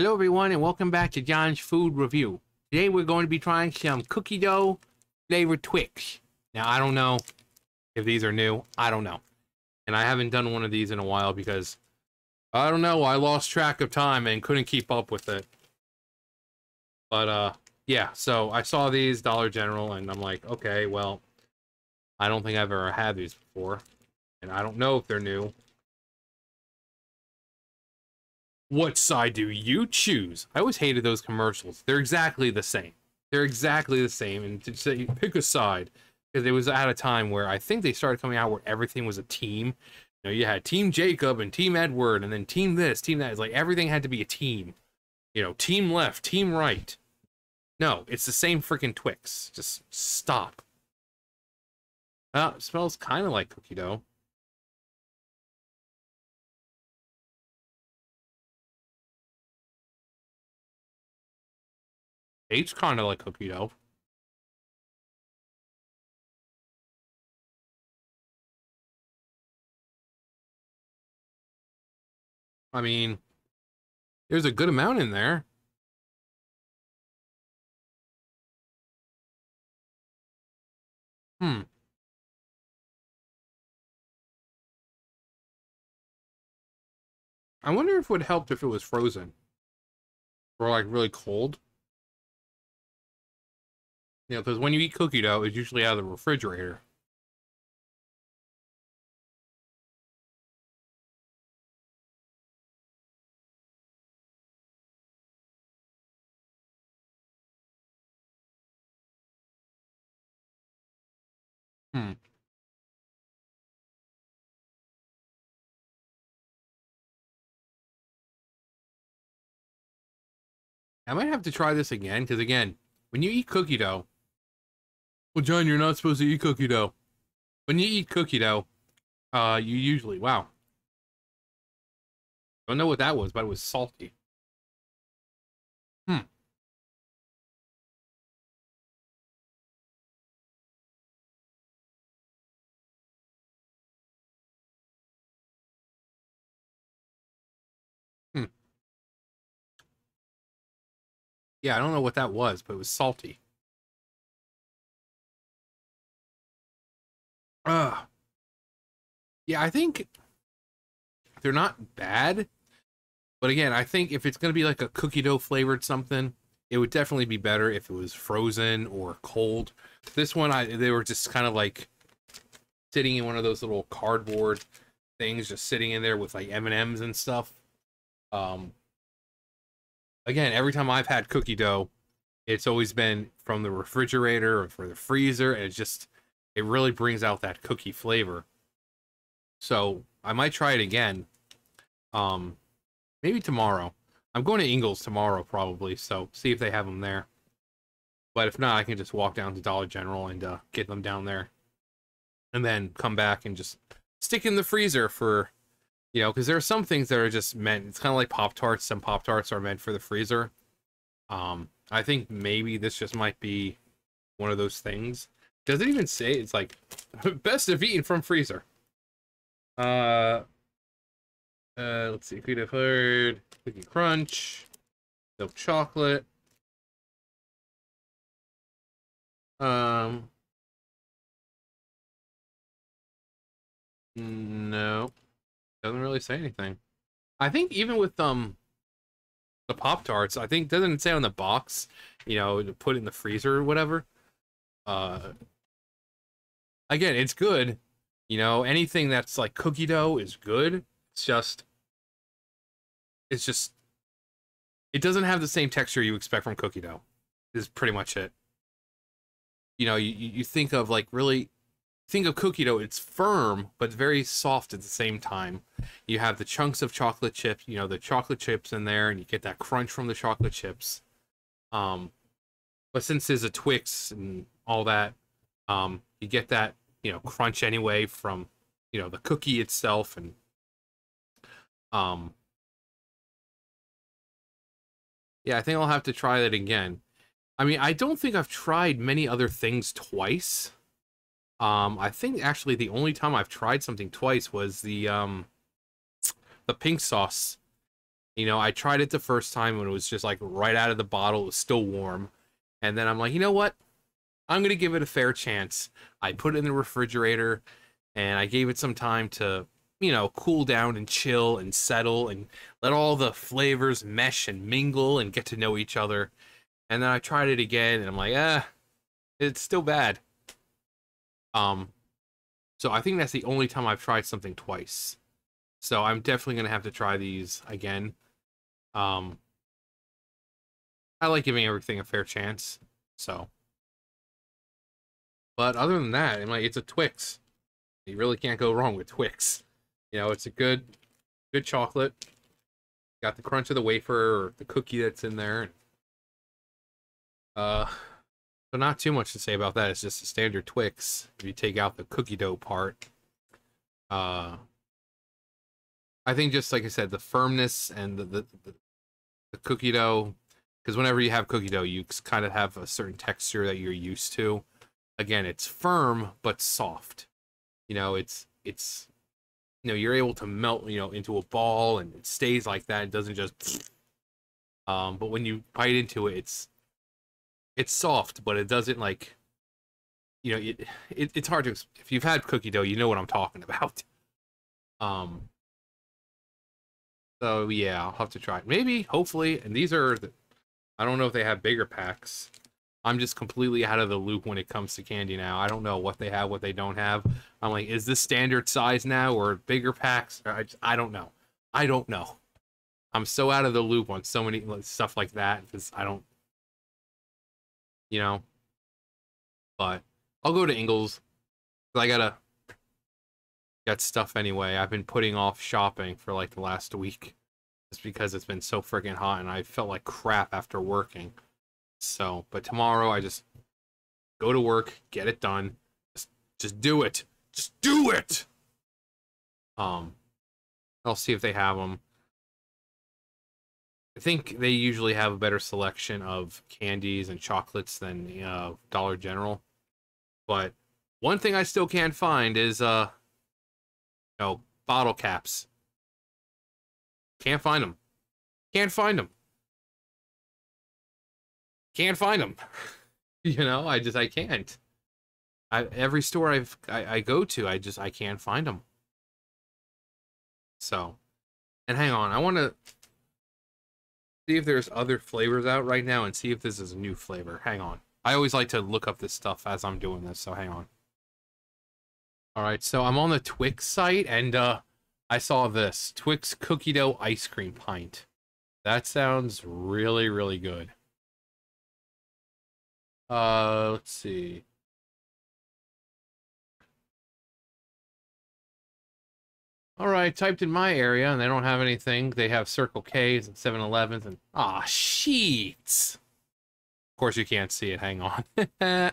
Hello everyone and welcome back to John's Food Review. Today we're going to be trying some cookie dough flavored Twix. Now I don't know if these are new. I don't know. And I haven't done one of these in a while because I don't know, I lost track of time and couldn't keep up with it. But uh yeah, so I saw these Dollar General and I'm like, okay, well, I don't think I've ever had these before. And I don't know if they're new. What side do you choose? I always hated those commercials. They're exactly the same. They're exactly the same. And to say pick a side, because it was at a time where I think they started coming out where everything was a team. You know, you had Team Jacob and Team Edward, and then Team this, Team that. It's like everything had to be a team. You know, Team left, Team right. No, it's the same freaking Twix. Just stop. Uh, smells kind of like cookie dough. It's kind of like cookie dough. I mean, there's a good amount in there. Hmm. I wonder if it would help if it was frozen. Or like really cold. Know, because when you eat cookie dough, it's usually out of the refrigerator. Hmm. I might have to try this again, because again, when you eat cookie dough, well, John, you're not supposed to eat cookie dough. When you eat cookie dough, uh, you usually, wow. I don't know what that was, but it was salty. Hmm. Hmm. Yeah, I don't know what that was, but it was salty. Uh, yeah, I think they're not bad. But again, I think if it's going to be like a cookie dough flavored something, it would definitely be better if it was frozen or cold. This one, I they were just kind of like sitting in one of those little cardboard things, just sitting in there with like M and M's and stuff. Um, again, every time I've had cookie dough, it's always been from the refrigerator or for the freezer, and it's just it really brings out that cookie flavor. So I might try it again. Um, maybe tomorrow. I'm going to Ingles tomorrow probably, so see if they have them there. But if not, I can just walk down to Dollar General and uh, get them down there, and then come back and just stick in the freezer for, you know, because there are some things that are just meant. It's kind of like Pop Tarts. Some Pop Tarts are meant for the freezer. Um, I think maybe this just might be one of those things does it even say it's like best of eating from freezer? Uh, uh, let's see. Have heard cookie crunch, milk chocolate. Um, no, doesn't really say anything. I think even with um the Pop Tarts, I think doesn't say on the box, you know, to put in the freezer or whatever. Uh, again, it's good. You know, anything that's like cookie dough is good. It's just, it's just, it doesn't have the same texture you expect from cookie dough. Is pretty much it. You know, you you think of like really, think of cookie dough. It's firm but very soft at the same time. You have the chunks of chocolate chip. You know, the chocolate chips in there, and you get that crunch from the chocolate chips. Um, but since there's a Twix and all that, um, you get that you know crunch anyway from you know the cookie itself and um yeah i think i'll have to try that again. I mean i don't think i've tried many other things twice. Um i think actually the only time i've tried something twice was the um the pink sauce. You know, I tried it the first time when it was just like right out of the bottle, it was still warm. And then I'm like, you know what? I'm going to give it a fair chance. I put it in the refrigerator and I gave it some time to, you know, cool down and chill and settle and let all the flavors mesh and mingle and get to know each other. And then I tried it again and I'm like, ah, it's still bad. Um, so I think that's the only time I've tried something twice. So I'm definitely gonna have to try these again. Um, I like giving everything a fair chance. So, but other than that, it's a Twix. You really can't go wrong with Twix. You know, it's a good, good chocolate. Got the crunch of the wafer or the cookie that's in there. Uh, so not too much to say about that. It's just a standard Twix. If you take out the cookie dough part, uh, I think just like I said, the firmness and the the, the, the cookie dough, because whenever you have cookie dough, you kind of have a certain texture that you're used to. Again, it's firm but soft. You know, it's it's you know you're able to melt you know into a ball and it stays like that. It doesn't just. Um, but when you bite into it, it's it's soft, but it doesn't like you know it, it it's hard to if you've had cookie dough, you know what I'm talking about. Um. So yeah, I'll have to try it. Maybe, hopefully, and these are the, I don't know if they have bigger packs. I'm just completely out of the loop when it comes to candy now. I don't know what they have, what they don't have. I'm like, is this standard size now or bigger packs? I just, I don't know. I don't know. I'm so out of the loop on so many stuff like that because I don't you know. But I'll go to Ingles. I gotta got stuff anyway. I've been putting off shopping for like the last week. Just because it's been so freaking hot and I felt like crap after working. So, but tomorrow I just go to work, get it done. Just just do it. Just do it. Um I'll see if they have them. I think they usually have a better selection of candies and chocolates than uh, Dollar General. But one thing I still can't find is uh, you know, bottle caps. Can't find them. Can't find them. Can't find them. you know, I just I can't. I every store I've I, I go to, I just I can't find them. So, and hang on, I want to see if there's other flavors out right now and see if this is a new flavor. Hang on. I always like to look up this stuff as I'm doing this, so hang on. All right, so I'm on the Twix site and uh I saw this Twix cookie dough ice cream pint. That sounds really really good. Uh, let's see. All right, typed in my area, and they don't have anything. They have Circle K's and 7-Elevens, and ah, Sheetz. Of course, you can't see it. Hang on.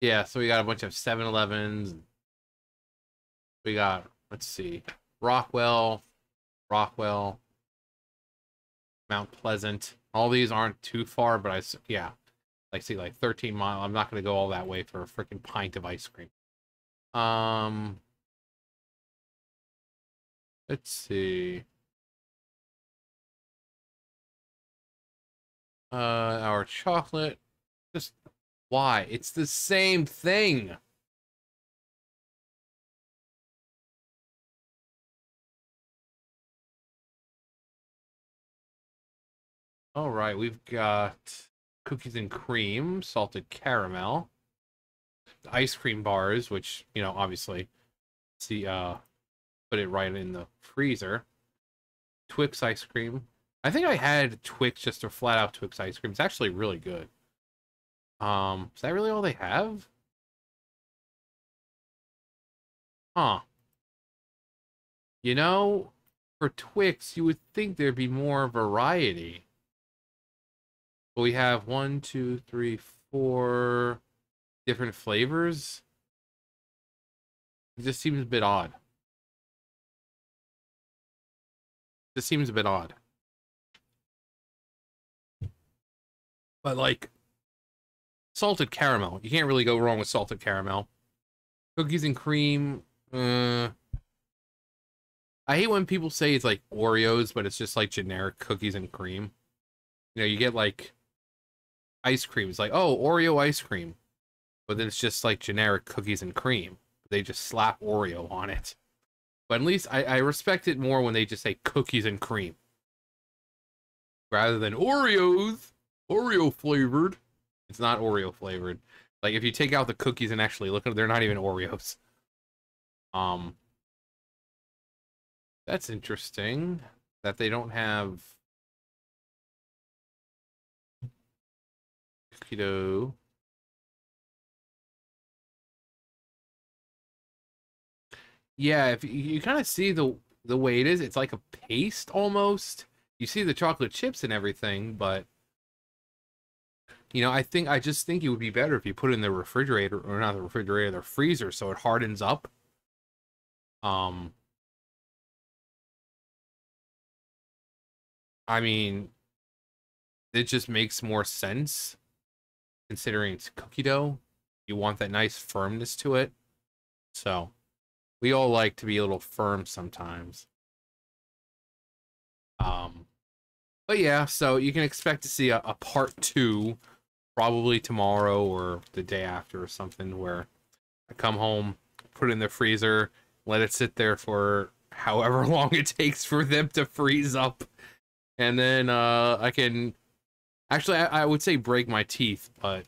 yeah, so we got a bunch of 7-Elevens. We got, let's see, Rockwell, Rockwell, Mount Pleasant. All these aren't too far, but I, yeah, like see like 13 mile. I'm not gonna go all that way for a freaking pint of ice cream. Um let's see. Uh our chocolate. Why? It's the same thing. All right, we've got cookies and cream, salted caramel, ice cream bars, which you know obviously, see, uh, put it right in the freezer. Twix ice cream. I think I had Twix, just a flat out Twix ice cream. It's actually really good. Um, is that really all they have? Huh. You know, for Twix, you would think there'd be more variety. But we have one, two, three, four different flavors. It just seems a bit odd. This seems a bit odd. But like salted caramel, you can't really go wrong with salted caramel. Cookies and cream, uh, I hate when people say it's like Oreos, but it's just like generic cookies and cream. You know, you get like ice cream. It's like, oh, Oreo ice cream. But then it's just like generic cookies and cream. They just slap Oreo on it. But at least I, I respect it more when they just say cookies and cream. Rather than Oreos. Oreo flavored. It's not Oreo flavored. Like if you take out the cookies and actually look at them, they're not even Oreos. Um that's interesting that they don't have cookie dough. Yeah, if you, you kind of see the the way it is, it's like a paste almost. You see the chocolate chips and everything, but you know, I think I just think it would be better if you put it in the refrigerator or not the refrigerator, the freezer, so it hardens up. Um, I mean, it just makes more sense considering it's cookie dough. You want that nice firmness to it. So, we all like to be a little firm sometimes. Um, but yeah, so you can expect to see a, a part two probably tomorrow or the day after or something where I come home, put it in the freezer, let it sit there for however long it takes for them to freeze up. And then uh, I can actually I, I would say break my teeth, but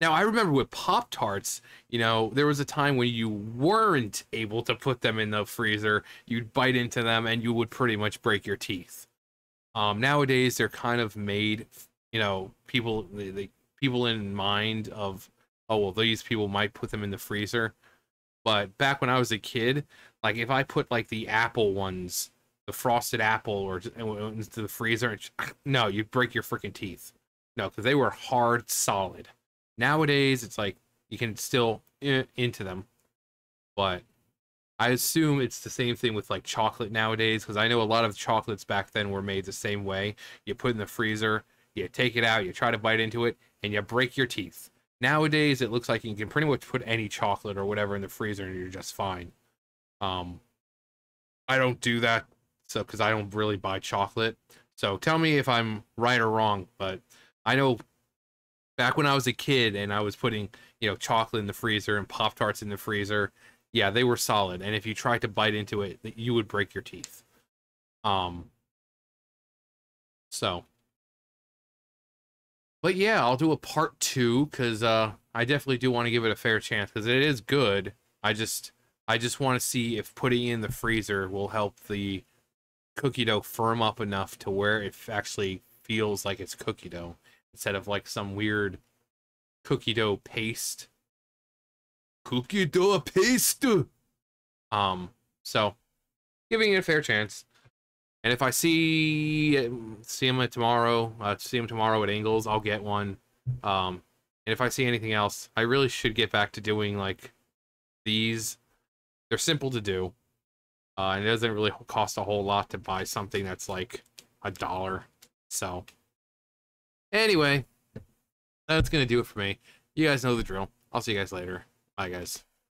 now I remember with Pop Tarts, you know, there was a time when you weren't able to put them in the freezer. You'd bite into them and you would pretty much break your teeth. Um, nowadays they're kind of made, you know, people the, the people in mind of oh well these people might put them in the freezer. But back when I was a kid, like if I put like the apple ones, the frosted apple or into the freezer, ah, no, you'd break your freaking teeth. No, because they were hard, solid. Nowadays, it's like you can still into them, but I assume it's the same thing with like chocolate nowadays because I know a lot of chocolates back then were made the same way. You put in the freezer, you take it out, you try to bite into it, and you break your teeth. Nowadays, it looks like you can pretty much put any chocolate or whatever in the freezer and you're just fine. Um, I don't do that, so because I don't really buy chocolate. So tell me if I'm right or wrong, but I know back when I was a kid and I was putting, you know, chocolate in the freezer and Pop Tarts in the freezer, yeah, they were solid. And if you tried to bite into it, you would break your teeth. Um, so, but yeah, I'll do a part two because uh, I definitely do want to give it a fair chance because it is good. I just, I just want to see if putting it in the freezer will help the cookie dough firm up enough to where it actually feels like it's cookie dough instead of like some weird cookie dough paste. Cookie dough paste. Um, so giving it a fair chance. And if I see see him tomorrow, uh, see him tomorrow at Ingles, I'll get one. Um, and if I see anything else, I really should get back to doing like these. They're simple to do, uh, and it doesn't really cost a whole lot to buy something that's like a dollar. So Anyway, that's to do it for me. You guys know the drill. I'll see you guys later. Bye, guys.